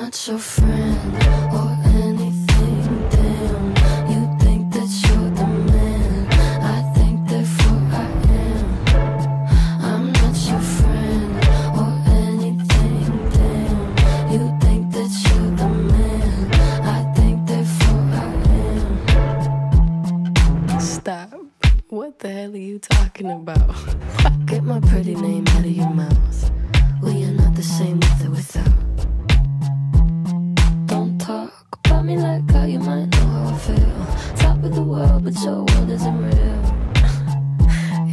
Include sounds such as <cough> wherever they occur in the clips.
not your friend or anything. Damn, you think that you're the man. I think therefore I am. I'm not your friend or anything. Damn, you think that you're the man. I think therefore I am. Stop. What the hell are you talking about? <laughs> Get my pretty name out of your mouth. You might know how I feel. Top of the world, but your world isn't real.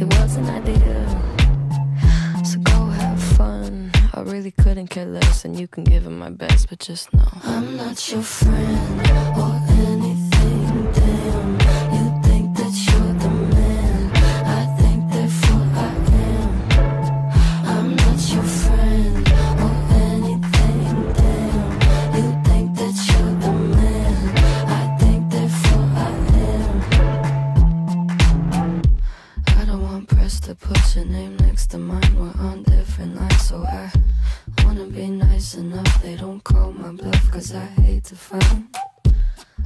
<laughs> it wasn't ideal. So go have fun. I really couldn't care less, and you can give it my best, but just know I'm not your friend or. Enough. They don't call my bluff, cause I hate to find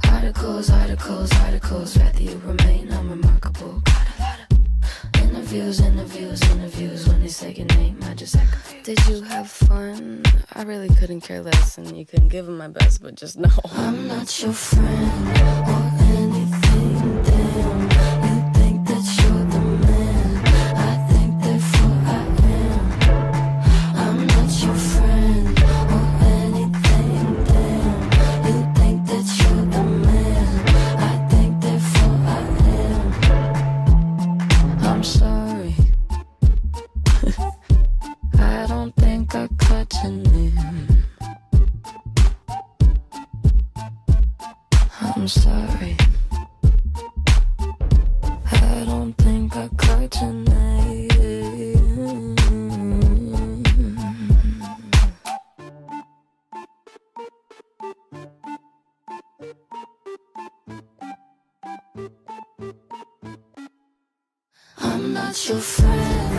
articles, articles, articles. Rather you remain unremarkable. Got a lot of interviews, interviews, interviews. When they say your name, I just confused. Did you have fun? I really couldn't care less, and you couldn't give it my best, but just know. I'm not your friend I'm sorry. I don't think I caught tonight. I'm not your friend